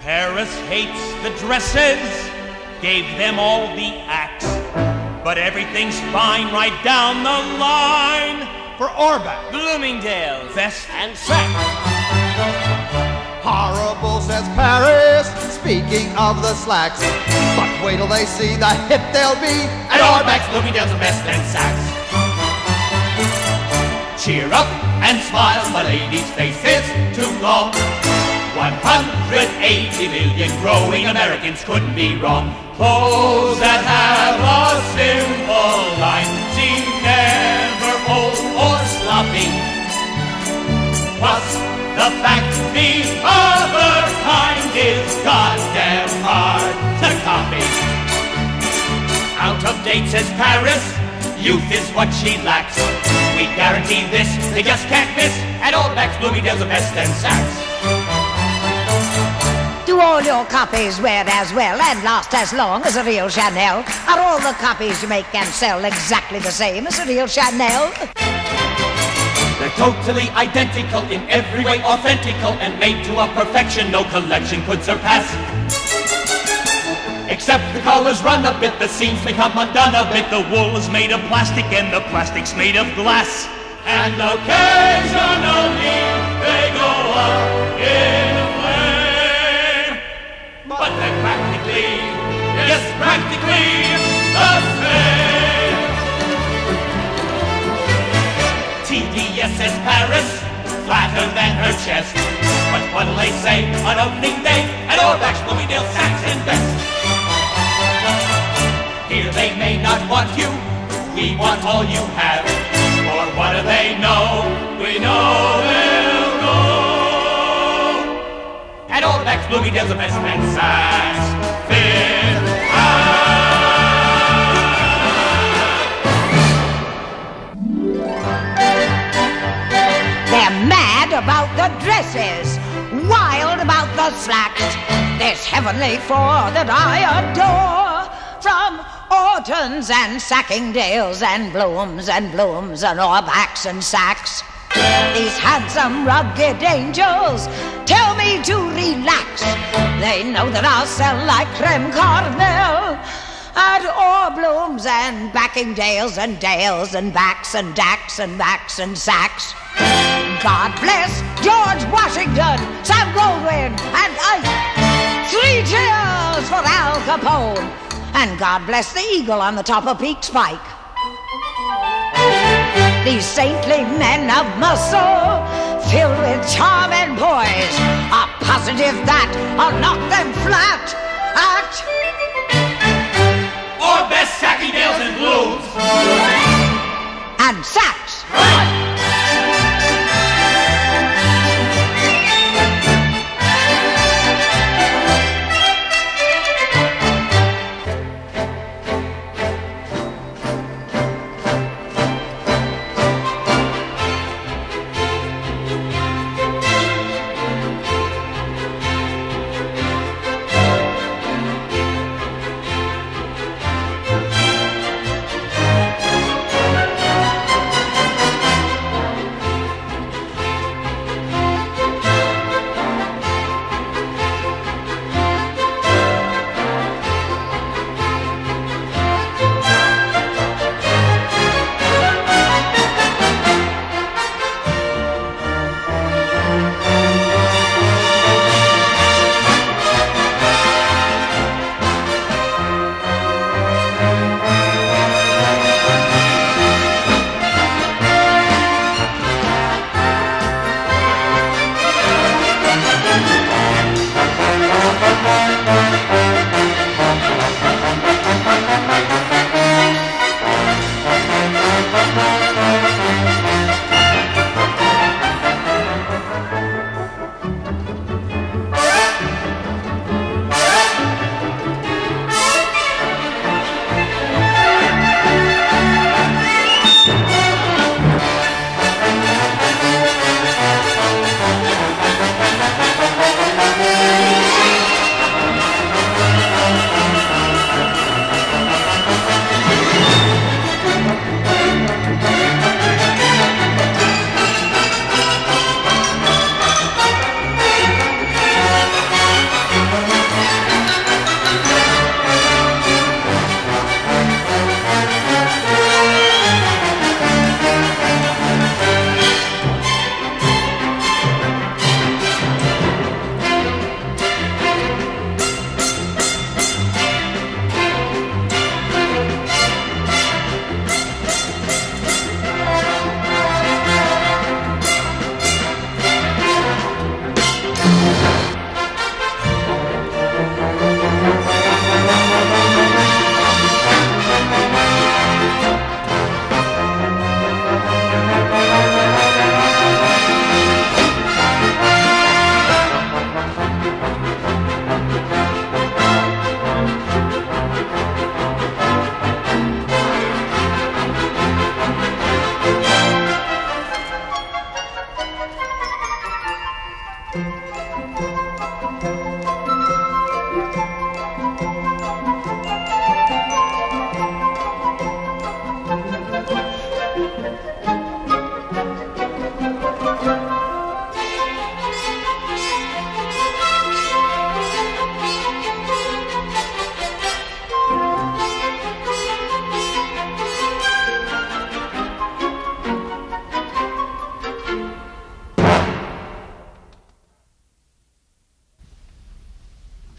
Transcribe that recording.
Paris hates the dresses, gave them all the axe. But everything's fine right down the line for Ohrbach, Bloomingdale's, Best, and Saks. Horrible, says Paris, speaking of the slacks. But wait till they see the hit they'll be. And Ohrbach's, Bloomingdale's, and Best, and Saks. Cheer up and smile, my lady's face is too long. 180 million growing Americans couldn't be wrong. Clothes that have a simple line seem never old or sloppy. Plus, the fact the other kind is goddamn hard to copy. Out of date, says Paris. Youth is what she lacks. We guarantee this, they just can't miss. And At Ohrbach's, Bloomingdale's, and Best, and Saks. All your copies wear as well and last as long as a real Chanel? Are all the copies you make and sell exactly the same as a real Chanel? They're totally identical, in every way authentical, and made to a perfection no collection could surpass. Except the colors run a bit, the seams become undone a bit, the wool is made of plastic and the plastic's made of glass. and occasionally they go up in practically, yes, practically the same. TDS says Paris, flatter than her chest. But what'll they say on opening day at Ohrbach's, Bloomingdale, Saks, and Best? Here they may not want you, we want all you have. For what do they know? We know Ohrbach's, Bloomingdale's, and Best, and Saks, Fifth They're mad about the dresses, wild about the slacks. This heavenly four that I adore, from Ortons and Sackingdales and Blooms and Blooms and Ohrbach's and Saks. Handsome, rugged angels tell me to relax. They know that I'll sell like creme caramel at Orblooms and Backingdales and Dales and Backs and Dacks and Backs and Saks. God bless George Washington, Sam Goldwyn, and Ike. Three cheers for Al Capone. And God bless the eagle on the top of Peak Spike. These saintly men of muscle, filled with charm and poise, are positive that I'll knock them flat at or best Sackingdales and Blooms. and Saks.